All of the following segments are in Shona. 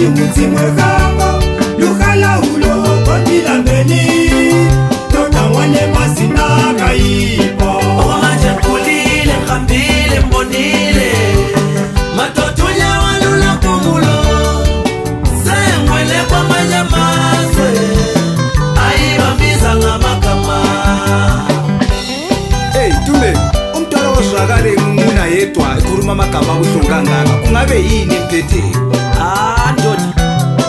ke motsimo gapo lugala ulo kotila mbeni tota ngwane masina kaipo owamanje nkulile mhambile mbonile matotonya walula kumulo sengwele kwamanye mazwe ayibambiza ngamagama eyi tume umntwana wazwakale nguna yedwa ekhuluma amagama abuhlungu kangaka kungabe yini emphethe ha ah, ndoda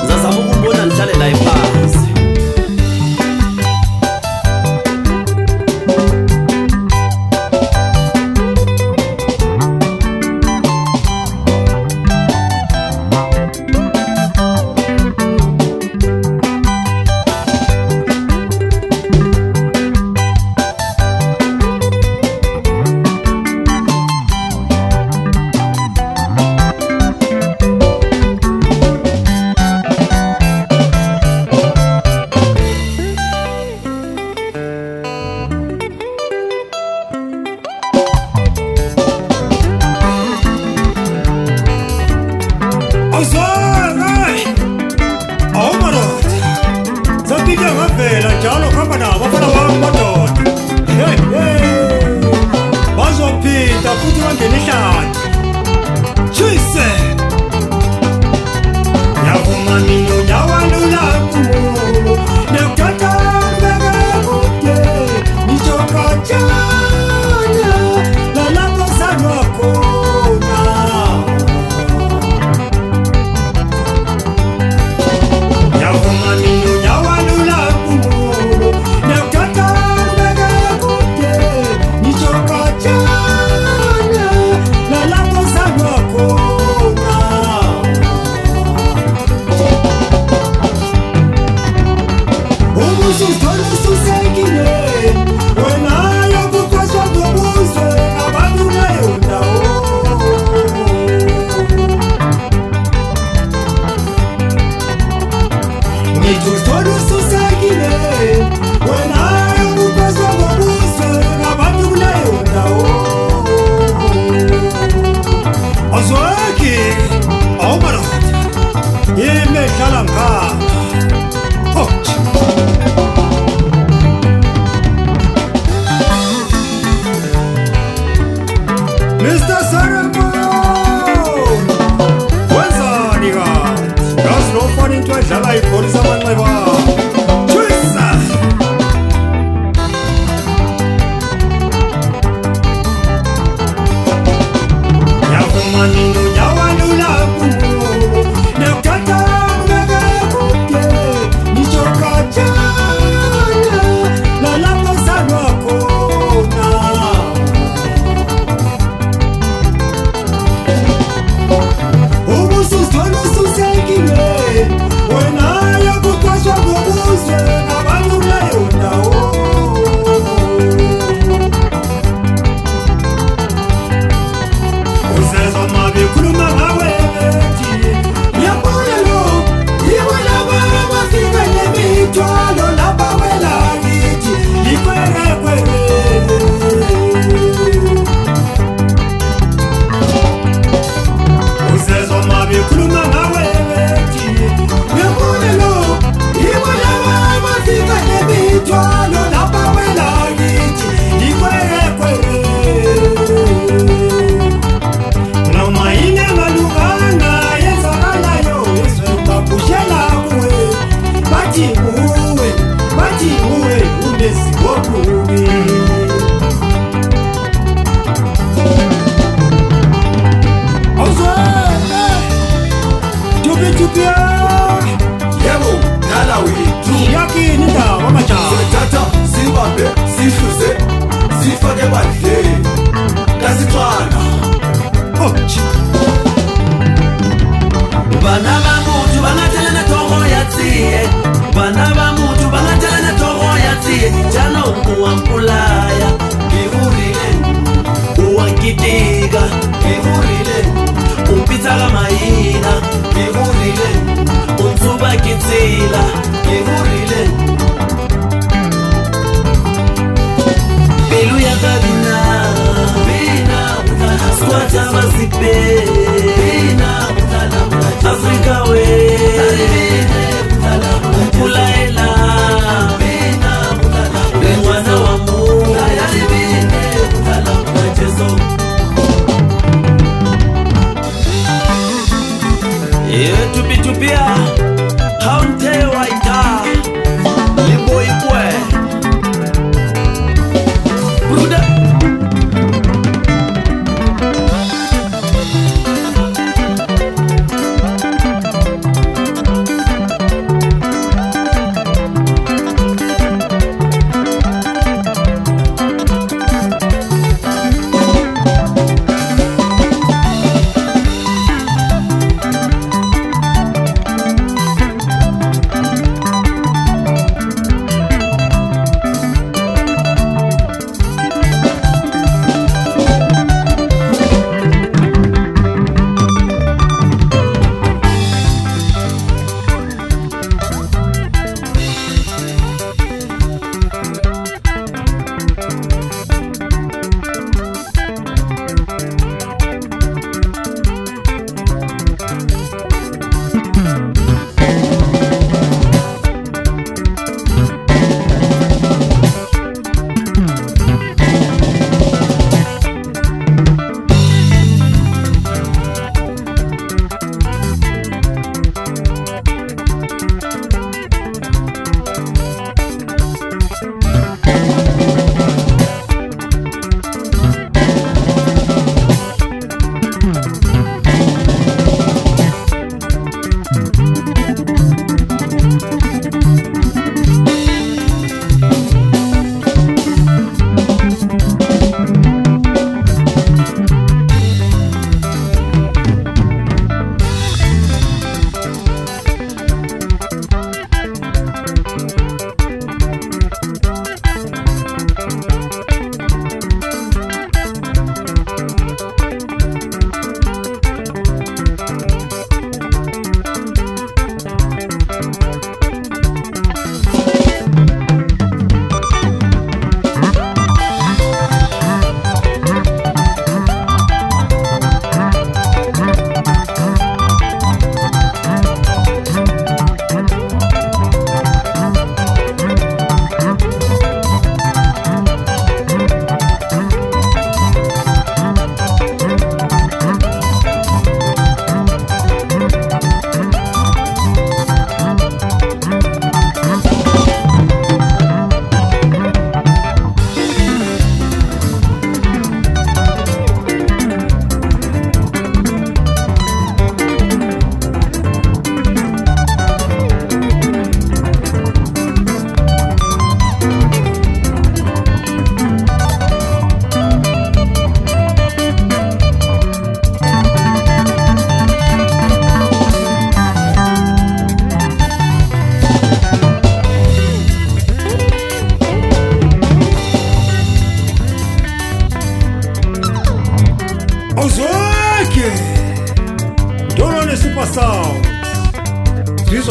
zazama ukumbona ndihlale layo phansi phinda futhi wangena ehlane tshise yakumaminyonyawalulakulo nekatabekekude nijokatyaa uwe bati uwe unezigwa kuuni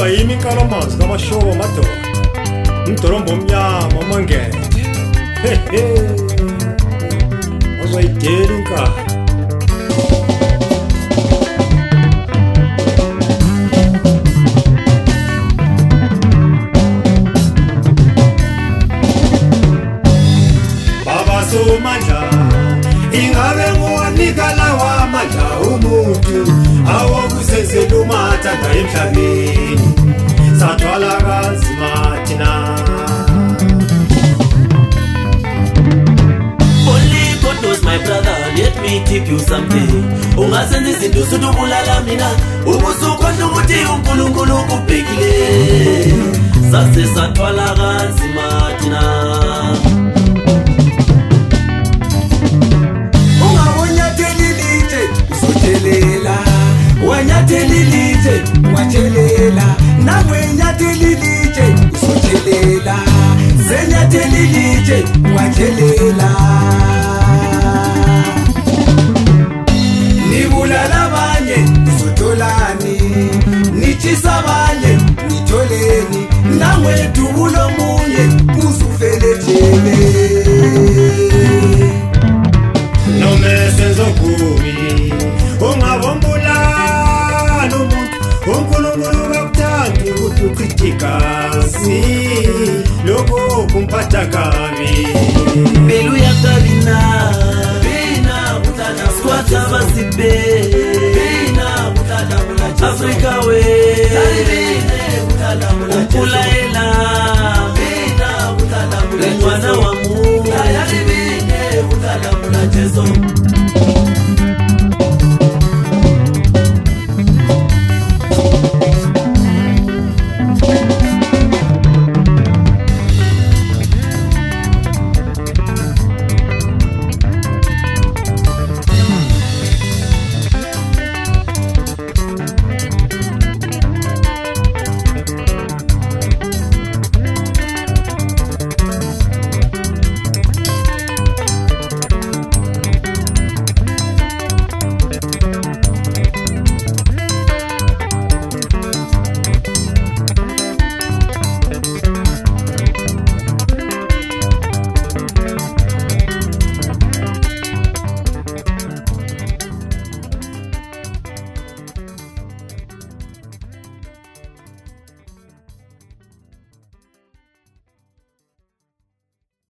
kuzwa yimi inkalamazi kamashobo amadoda umdolombo omnyama omangene wazayidela inkala awokuzezelumatata emhlabeni do something ungasenza izinto usuthi ubulala mina ubusukhohle ukuthi unkulunkulu kubhekile sase sathwala kanzima thina ungabonyatheli litshe usuthelela wanyatheli litshe wathelela nangenyatheli litshe usuthelela zenyatheli litshe wathelela wethu unomunye uzuvele jele nomesenzokubi ungabombulani umuntu unkulunkulu bakuthandi ukuthi ucithikasi lokhu kumphatha kabi beluyatabina squatabasibe afrika we corazón.